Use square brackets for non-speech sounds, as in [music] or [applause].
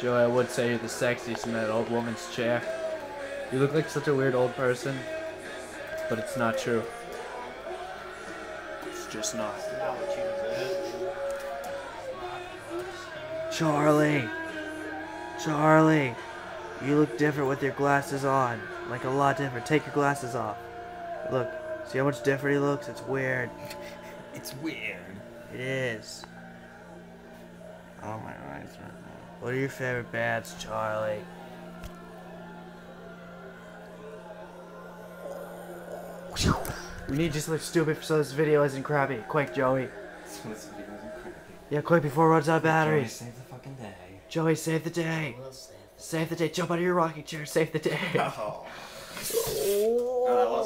Joey, I would say you're the sexiest in that old woman's chair. You look like such a weird old person, but it's not true. It's just not. Charlie! Charlie! You look different with your glasses on. Like a lot different. Take your glasses off. Look, see how much different he looks? It's weird. [laughs] It's weird. It is. Oh my eyes right now. What are your favorite bands, Charlie? We need you to look stupid so this video isn't crappy. Quick, Joey. So this video isn't creepy. Yeah, quick before it runs out of batteries. Joey. Save the fucking day. Joey, save the day. Save the day. Jump out of your rocking chair. Save the day. [laughs] Oh. no, that wasn't like